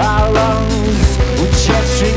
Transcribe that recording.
our lungs we just